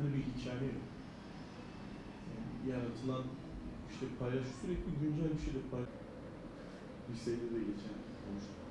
hani bir hikaye. Yani yaratılan işte paylaş sürekli güncel bir şeyle paylaş. Liseyle de geçen konuştuk.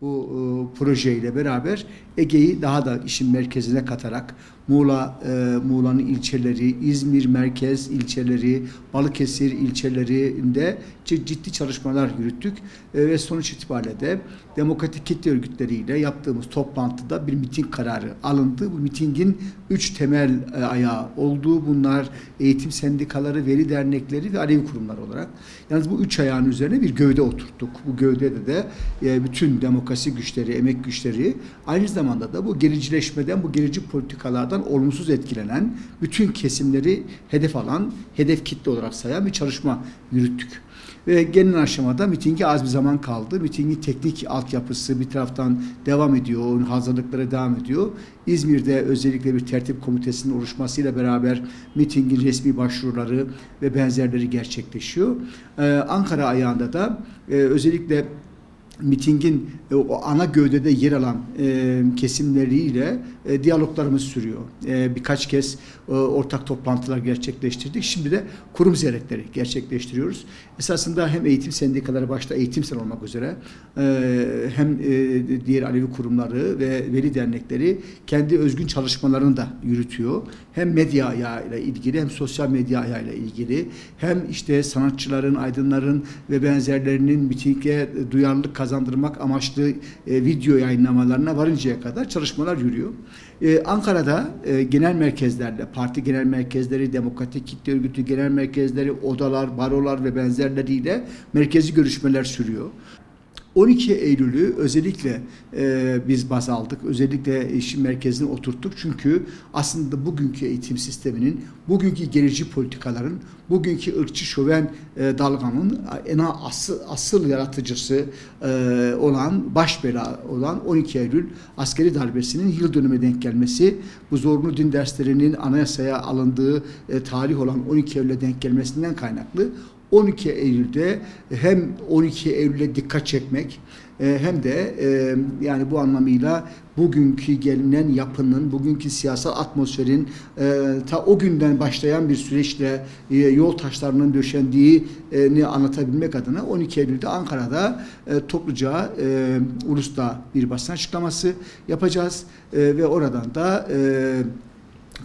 Bu e, projeyle beraber Ege'yi daha da işin merkezine katarak Muğla, e, Muğla'nın ilçeleri, İzmir merkez ilçeleri, Balıkesir ilçelerinde ciddi çalışmalar yürüttük E, ve sonuç itibariyle de demokratik kitle örgütleriyle yaptığımız toplantıda bir miting kararı alındı. Bu mitingin üç temel e, ayağı olduğu bunlar eğitim sendikaları, veli dernekleri ve Alevi kurumları olarak. Yalnız bu üç ayağın üzerine bir gövde oturttuk. Bu gövdede de bütün demokrasi güçleri, emek güçleri aynı zamanda da bu gericileşmeden, bu gerici politikalardan olumsuz etkilenen bütün kesimleri hedef alan, hedef kitle olarak sayan bir çalışma yürüttük. Ve gelinen aşamada mitinge az bir zaman kaldı. Mitingin teknik altyapısı bir taraftan devam ediyor. Onun hazırlıkları devam ediyor. İzmir'de özellikle bir tertip komitesinin oluşmasıyla beraber mitingin resmi başvuruları ve benzerleri gerçekleşiyor. Ee, Ankara ayağında da e, özellikle mitingin e, o ana gövdede yer alan e, kesimleriyle e, diyaloglarımız sürüyor. E, birkaç kez e, ortak toplantılar gerçekleştirdik. Şimdi de kurum ziyaretleri gerçekleştiriyoruz. Esasında hem eğitim sendikaları başta eğitim sen olmak üzere e, hem e, diğer Alevi kurumları ve veli dernekleri kendi özgün çalışmalarını da yürütüyor. Hem medya ayağıyla ilgili hem sosyal medya ayağıyla ilgili hem işte sanatçıların, aydınların ve benzerlerinin mitinge duyarlılık kazandırmak amaçlı e, video yayınlamalarına varıncaya kadar çalışmalar yürüyor. Ee, Ankara'da e, genel merkezlerle, parti genel merkezleri, demokratik kitle örgütü genel merkezleri, odalar, barolar ve benzerleriyle merkezi görüşmeler sürüyor. 12 Eylül'ü özellikle e, biz baz aldık. Özellikle işin merkezine oturttuk. Çünkü aslında bugünkü eğitim sisteminin, bugünkü gerici politikaların, bugünkü ırkçı şöven e, dalganın en asıl, asıl yaratıcısı e, olan, baş bela olan 12 Eylül askeri darbesinin yıl dönümü denk gelmesi, bu zorunlu din derslerinin anayasaya alındığı e, tarih olan 12 Eylül'e denk gelmesinden kaynaklı 12 Eylül'de hem 12 Eylül'e dikkat çekmek e, hem de e, yani bu anlamıyla bugünkü gelinen yapının, bugünkü siyasal atmosferin e, ta o günden başlayan bir süreçle e, yol taşlarının döşendiğini anlatabilmek adına 12 Eylül'de Ankara'da e, topluca e, Ulus'ta bir basın açıklaması yapacağız e, ve oradan da e,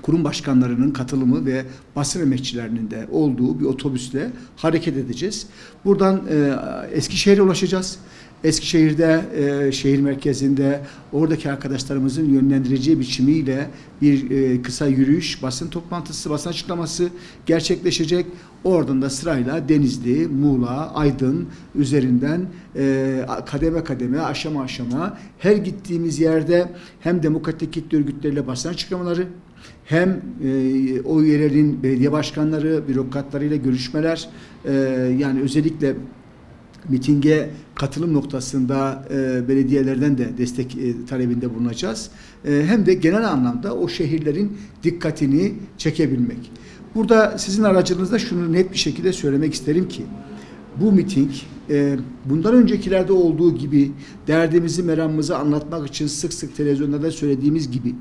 kurum başkanlarının katılımı ve basın emekçilerinin de olduğu bir otobüsle hareket edeceğiz. Buradan e, Eskişehir'e ulaşacağız. Eskişehir'de, e, şehir merkezinde oradaki arkadaşlarımızın yönlendireceği biçimiyle bir e, kısa yürüyüş, basın toplantısı, basın açıklaması gerçekleşecek. Oradan da sırayla Denizli, Muğla, Aydın üzerinden e, kademe kademe, aşama aşama her gittiğimiz yerde hem demokratik kitle örgütleriyle basın açıklamaları, hem e, o yerlerin belediye başkanları, bürokratlarıyla görüşmeler, e, yani özellikle mitinge katılım noktasında e, belediyelerden de destek e, talebinde bulunacağız. E, hem de genel anlamda o şehirlerin dikkatini çekebilmek. Burada sizin aracınızda şunu net bir şekilde söylemek isterim ki bu miting e, bundan öncekilerde olduğu gibi derdimizi, meramımızı anlatmak için sık sık televizyonlarda söylediğimiz gibi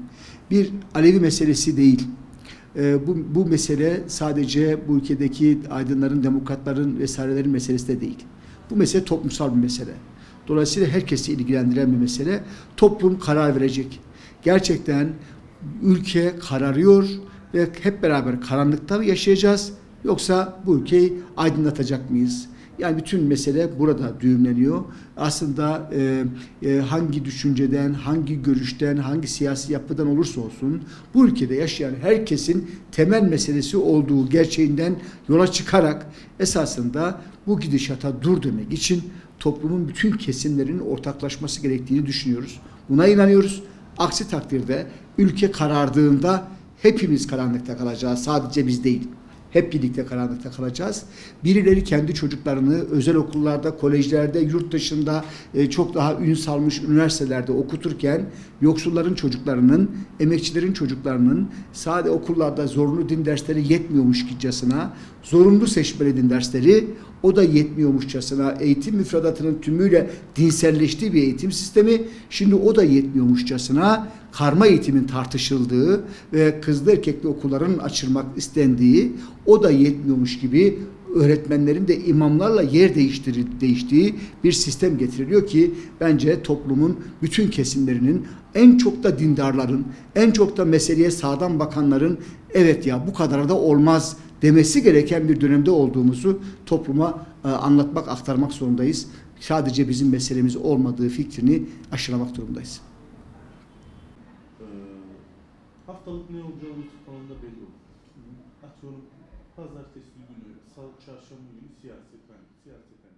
bir Alevi meselesi değil. E, bu, bu mesele sadece bu ülkedeki aydınların, demokratların vesairelerin meselesi de değil. Bu mesele toplumsal bir mesele. Dolayısıyla herkesi ilgilendiren bir mesele. Toplum karar verecek. Gerçekten ülke kararıyor ve hep beraber karanlıkta yaşayacağız yoksa bu ülkeyi aydınlatacak mıyız? Yani bütün mesele burada düğümleniyor. Aslında e, e, hangi düşünceden, hangi görüşten, hangi siyasi yapıdan olursa olsun bu ülkede yaşayan herkesin temel meselesi olduğu gerçeğinden yola çıkarak esasında bu gidişata dur demek için toplumun bütün kesimlerinin ortaklaşması gerektiğini düşünüyoruz. Buna inanıyoruz. Aksi takdirde ülke karardığında hepimiz karanlıkta kalacağız. Sadece biz değil. Hep birlikte karanlıkta kalacağız. Birileri kendi çocuklarını özel okullarda, kolejlerde, yurt dışında e, çok daha ün salmış üniversitelerde okuturken yoksulların çocuklarının, emekçilerin çocuklarının sade okullarda zorunlu din dersleri yetmiyormuş gitcesine zorunlu seçmeli din dersleri o da yetmiyormuşçasına eğitim müfredatının tümüyle dinselleştiği bir eğitim sistemi şimdi o da yetmiyormuşçasına karma eğitimin tartışıldığı ve kızlı erkekli okulların açılmak istendiği o da yetmiyormuş gibi öğretmenlerin de imamlarla yer değiştiri, değiştiği bir sistem getiriliyor ki bence toplumun bütün kesimlerinin en çok da dindarların, en çok da meseleye sağdan bakanların evet ya bu kadar da olmaz demesi gereken bir dönemde olduğumuzu topluma e, anlatmak, aktarmak zorundayız. Sadece bizim meselemiz olmadığı fikrini aşılamak durumundayız. Ee, haftalık ne olacağımız falan da belli olur. Atıyorum pazartesi günü, salı, çarşamba günü siyaset hani, siyaset hani.